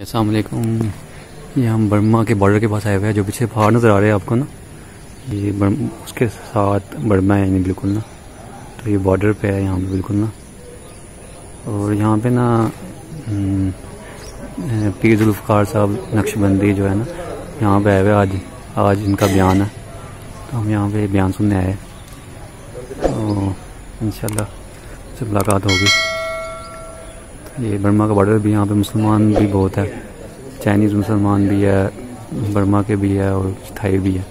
असलकुम ये हम बर्मा के बॉर्डर के पास आए हुए हैं जो पीछे पहाड़ नज़र आ रहे हैं आपको ना। ये उसके साथ बर्मा है नहीं बिल्कुल ना। तो ये बॉर्डर पे है यहाँ पे बिल्कुल ना। और यहाँ पे ना हम्म, पीर जुल्फ़ार साहब नक्शबंदी जो है ना यहाँ पे आए हुए आज। आज इनका बयान है। तो हम यहाँ पे बयान सुनने आए तो इन से मुलाकात होगी। ये बर्मा का बॉर्डर भी यहाँ पे मुसलमान भी बहुत है। चाइनीज़ मुसलमान भी है, बर्मा के भी है और थाई भी है।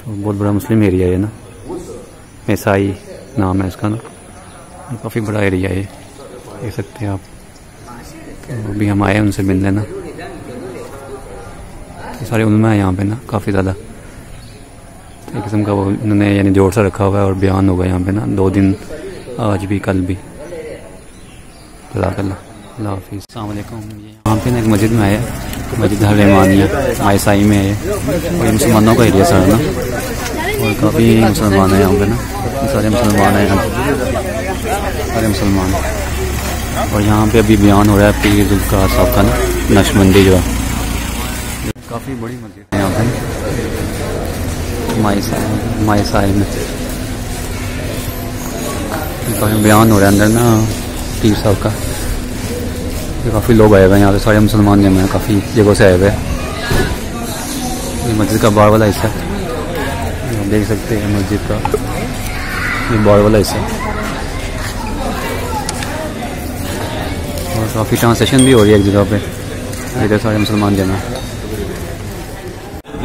तो बहुत बड़ा मुस्लिम एरिया है ना? ईसाई नाम है इसका ना? काफ़ी बड़ा एरिया है देख सकते हैं आप। तो भी हम आए उनसे मिलने ना। तो सारे उनमें है यहाँ पे ना, काफ़ी ज़्यादा। एक किस्म का वो उन्होंने यानी ज़ोर सा रखा हुआ है और बयान होगा यहाँ पे ना, दो दिन, आज भी, कल भी। जजाकल्ला हाफिज़। पे ना एक मस्जिद में आया मस्जिद हर रहमानिया आयसाई में है और मुसलमानों का एरिया सारा ना। और काफ़ी मुसलमान हैं यहाँ पे ना। सारे मुसलमान हैं यहाँ सारे मुसलमान। और यहाँ पे अभी बयान हो रहा है पीर जुल्का साहब का ना। नक्शबंदी जो है। काफ़ी बड़ी मस्जिद है यहाँ पे। माई साई में। काफ़ी बयान हो रहा है अंदर ना पीर साहब का। काफ़ी लोग आए हुए हैं यहाँ पे, सारे मुसलमान जमे हैं काफ़ी जगहों से आए हुए। हैं ये मस्जिद का बाहर वाला हिस्सा। आप देख सकते हैं मस्जिद का। ये बाहर वाला हिस्सा। और काफ़ी ट्रांसलेशन भी हो रही है एक जगह पे। इधर सारे मुसलमान जमे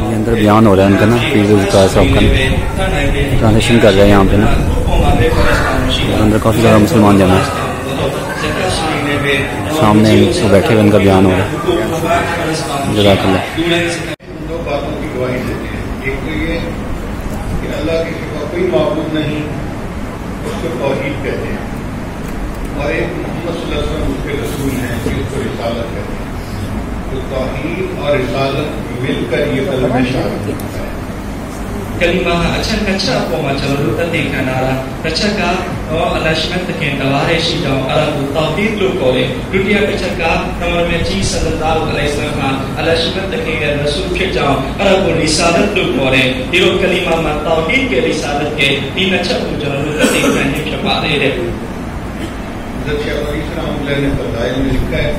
ये अंदर बयान हो रहा है उनका ना, पीर साहब का। ट्रांसलेशन कर रहे हैं यहाँ पे ना। अंदर काफ़ी ज़्यादा मुसलमान जमा है। सामने तो बैठे हुए, उनका बयान हो रहा है। जजाकल्ला। दो बातों की गवाही देते हैं एक तो ये कि अल्लाह के सिवा कोई मबूद नहीं, उसको तोहीद कहते हैं। और एक मोहम्मद उसके रसूल हैं जिसको रिसालत कहते हैं। तो तोहीद और रिसालत मिलकर ये कलम शामिल है। Kalimaha acan kaca ko ma calo ta te kanara kaca ka o alashment ke taware shi da ala tu tawhid lo kore dutia kaca ka namar me ji sallallahu alaihi wasallam alashment ke rasul ke jao ala ko risalat lo kore dilo kalima ma tawhid ke risalat ke tin acha ko calo ta te kanhe ke pa de re ने बताया में लिखा है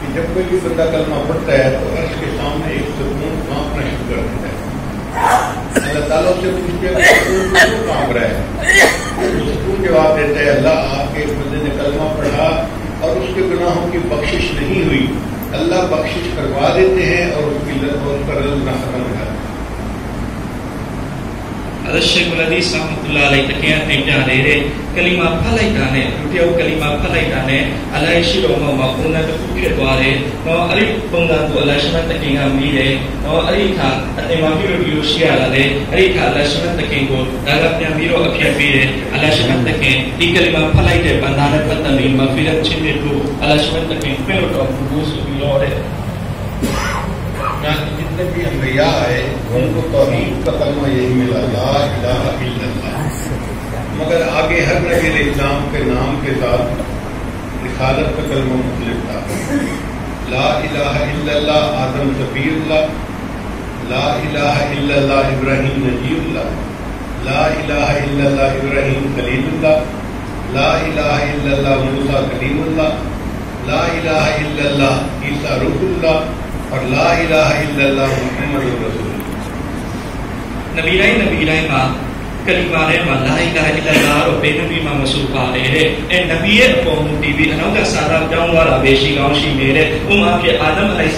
कि जब कोई भी बंदा कलमा पढ़ता है तो अर्श के सामने एक सुकून कांपना शुरू कर देता है अल्लाह ताला से पूछते हैं काँप रहा है सुकून जवाब देता है अल्लाह आपके बंदे ने कलमा पढ़ा और उसके गुनाहों की बख्शिश नहीं हुई। अल्लाह बख्शिश करवा देते हैं और उसकी उस पर ना खत्म कर အရှေကုလဒီဆာမတူလာလေးတကယ်သင်ပြနေတဲ့ကလီမာဖတ်လိုက်တာနဲ့လူတယောက်ကလီမာဖတ်လိုက်တာနဲ့အလိုက်ရှိတော်မှာမှာပုံစံတစ်ခုဖြစ်သွားတယ်။နော်အဲ့ဒီပုံစံကိုအလိုက်ရှိမတကင်ကမီးတယ်။နော်အဲ့ဒီခါအတင်မှာပြုလို့ပြုလို့ရှိရတာလေအဲ့ဒီခါအလိုက်ရှိမတကင်ကိုဒါကပြန်ပြီးတော့အပြည့်ပေးတယ်။အလိုက်ရှိမတကင်ဒီကလီမာဖတ်လိုက်တဲ့ဗန္ဒာနဲ့ပတ်သက်ပြီးမဖိရချင်းတွေကိုအလိုက်ရှိမတကင်ပြောတော့ဘူးဆိုပြီးတော့တဲ့။ဒါ जितने भी अम्बिया आए उनको तोहीद का कलमा यही मिला। ला इलाहा इल्लल्लाह। मगर आगे हर नबी इस्लाम के नाम के साथ रिसालत का कलमा मुख्तलिफ़ था। ला इलाहा इल्लल्लाह आदम सफीउल्लाह ला इलाहा इल्लल्लाह इब्राहिम नजीउल्लाह ला इलाहा इल्लल्लाह इब्राहिम खलीलुल्लाह। ला इलाहा इल्लल्लाह मूसा ला इलाहा इल्लल्लाह ईसा और ला इलाहा इल्लल्लाह मुहम्मद रसूल nabirai nabirai ma kalimare ma la ilaha illallah ro be nabi ma masu pa le de e nabi ye apo mu ti bi anau ka sara jaung wa la be shi gaung shi me de um ap ke adam alai